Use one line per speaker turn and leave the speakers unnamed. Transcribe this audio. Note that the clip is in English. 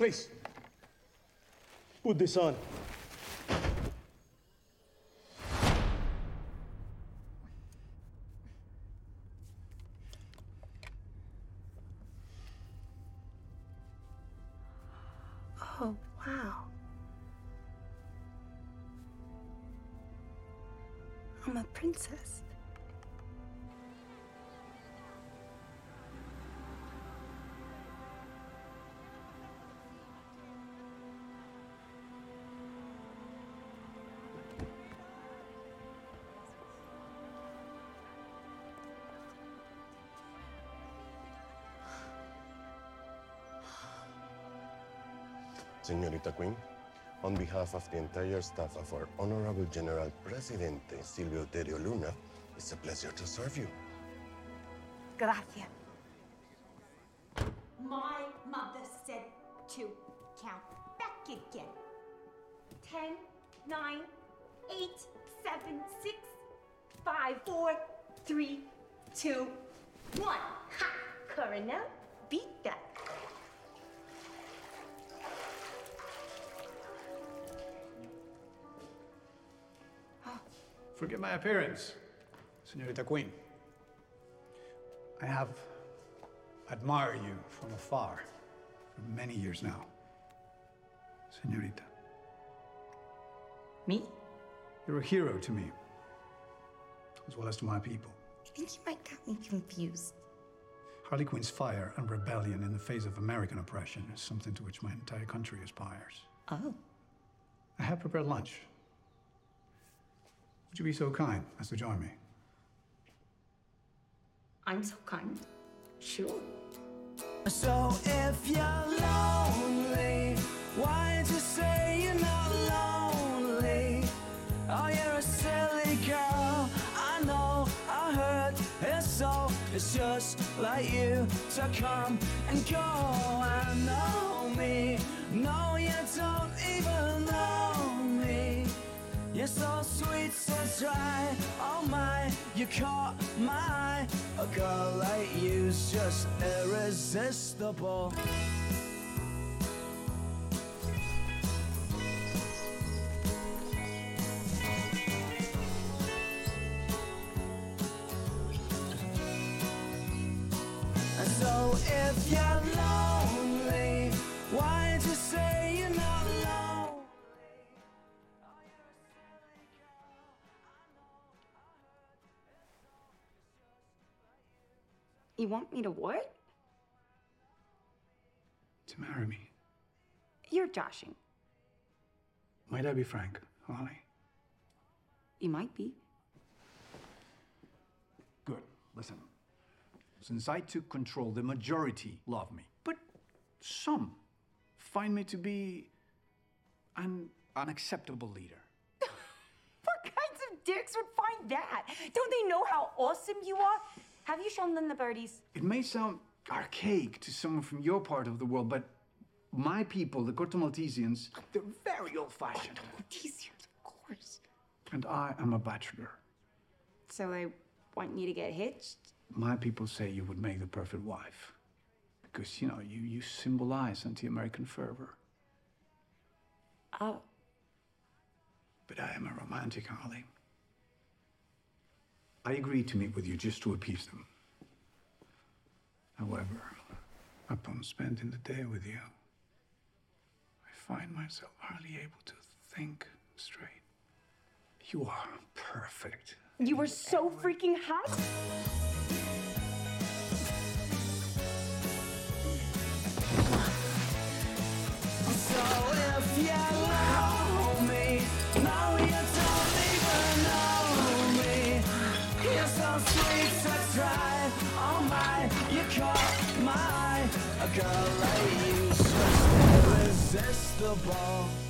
Please. Put this on.
Oh, wow. I'm a princess.
Señorita Quinn, on behalf of the entire staff of our Honorable General Presidente Silvio Terio Luna, it's a pleasure to serve you.
Gracias.
My mother said to count back again. Ten, nine, eight, seven, six, five, four, three, two, one. Ha! Coronel, beat that.
Forgive my appearance, Senorita Quinn. I have admired you from afar for many years now. Senorita,
Me?
you're a hero to me, as well as to my people.
I think you might got me confused.
Harley Quinn's fire and rebellion in the face of American oppression is something to which my entire country aspires.
Oh.
I have prepared lunch. Would you be so kind as to join me?
I'm so kind. Sure.
So if you're lonely, why don't you say you're not lonely? Oh, you're a silly girl. I know, I heard it's so. It's just like you to come and go. I know me. No, you don't even know me. You're so sweet, so dry. Oh my, you caught my eye. A girl like you's just irresistible. So if you're lonely, why don't you say you're not lonely?
You want me to what?
To marry me.
You're joshing.
Might I be frank, Holly?
You might be.
Good. Listen. Since I took control, the majority love me. But some find me to be an unacceptable leader.
What kinds of dicks would find that? Don't they know how awesome you are? Have you shown them the birdies?
It may sound archaic to someone from your part of the world, but my people, the Corto Maltesians, they're very old fashioned.
Corto Maltesians, of course.
And I am a bachelor.
So they want you to get hitched?
My people say you would make the perfect wife. Because, you know, you, you symbolize anti American fervor.
Oh.
But I am a romantic, Harley. I agreed to meet with you just to appease them. However, upon spending the day with you, I find myself hardly able to think straight. You are perfect.
You were so freaking hot?
Girl like you's just irresistible.